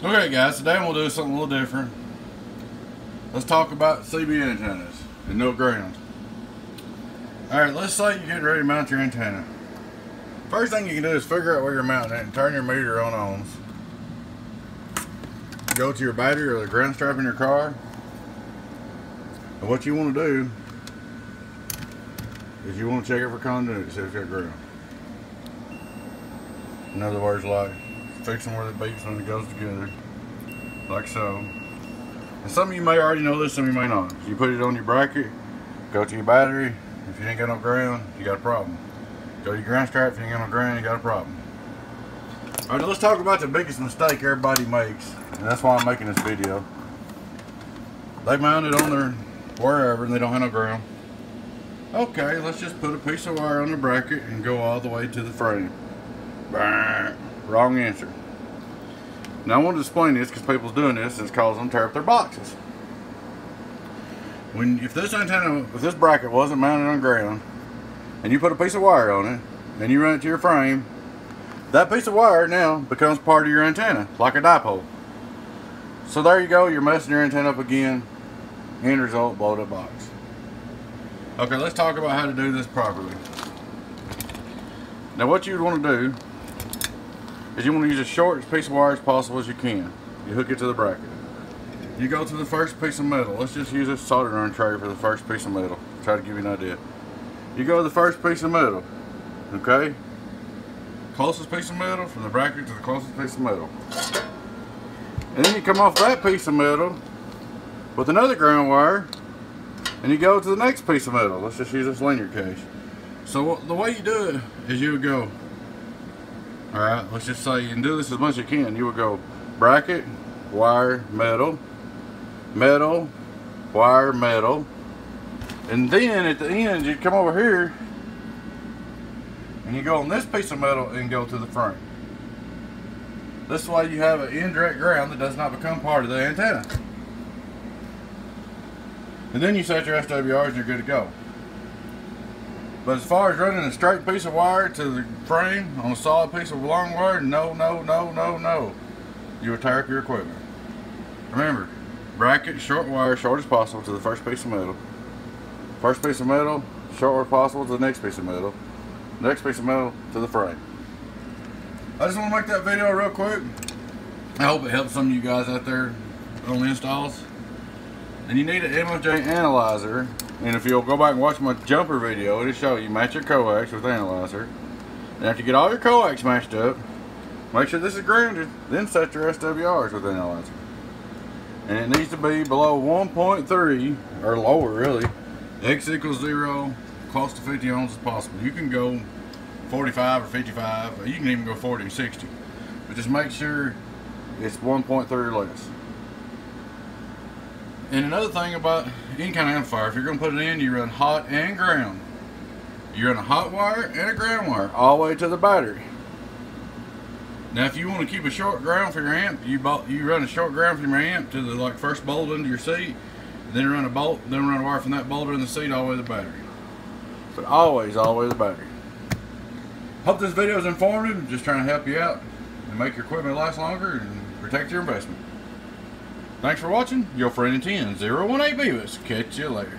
Okay guys, today we'll do something a little different. Let's talk about CB antennas and no ground. Alright, let's say you're getting ready to mount your antenna. First thing you can do is figure out where you're mounting it and turn your meter on ohms. Go to your battery or the ground strap in your car. And what you want to do is you want to check it for conduit, see if it's got ground. In other words, like fix them where it beeps when it goes together, like so. And some of you may already know this, some of you may not. You put it on your bracket, go to your battery. If you ain't got no ground, you got a problem. Go to your ground strap. If you ain't got no ground, you got a problem. All right, let's talk about the biggest mistake everybody makes, and that's why I'm making this video. They mount it on their wherever, and they don't have no ground. Okay, let's just put a piece of wire on the bracket and go all the way to the frame. Wrong answer. Now I want to explain this because people's doing this and it's causing them to tear up their boxes. When if this antenna, if this bracket wasn't mounted on ground, and you put a piece of wire on it, and you run it to your frame, that piece of wire now becomes part of your antenna, like a dipole. So there you go, you're messing your antenna up again. End result, blowed up box. Okay, let's talk about how to do this properly. Now what you'd want to do is you want to use the shortest piece of wire as possible as you can. You hook it to the bracket. You go to the first piece of metal. Let's just use this soldering iron tray for the first piece of metal. Try to give you an idea. You go to the first piece of metal, okay? Closest piece of metal from the bracket to the closest piece of metal. And then you come off that piece of metal with another ground wire and you go to the next piece of metal. Let's just use this linear case. So the way you do it is you would go Alright, let's just say, and do this as much as you can. You would go bracket, wire, metal, metal, wire, metal. And then at the end, you come over here and you go on this piece of metal and go to the frame. This way you have an indirect ground that does not become part of the antenna. And then you set your SWRs and you're good to go. But as far as running a straight piece of wire to the frame on a solid piece of long wire, no, no, no, no, no. You will tear up your equipment. Remember, bracket short wire, short as possible to the first piece of metal. First piece of metal, short as possible to the next piece of metal. Next piece of metal to the frame. I just want to make that video real quick. I hope it helps some of you guys out there on installs. And you need an MFJ analyzer and if you'll go back and watch my jumper video, it'll show you match your coax with analyzer. And after you get all your coax matched up, make sure this is grounded, then set your SWRs with analyzer. And it needs to be below 1.3, or lower really. X equals zero, close to 50 ohms as possible. You can go 45 or 55, or you can even go 40 and 60. But just make sure it's 1.3 or less. And another thing about any kind of amplifier, if you're going to put it in, you run hot and ground. You run a hot wire and a ground wire all the way to the battery. Now, if you want to keep a short ground for your amp, you bought, you run a short ground from your amp to the like first bolt under your seat, then run a bolt, then run a wire from that bolt in the seat all the way to the battery. But always, always the battery. Hope this video is informative. Just trying to help you out and make your equipment last longer and protect your investment. Thanks for watching. Your friend in 10, 018 Beavis. Catch you later.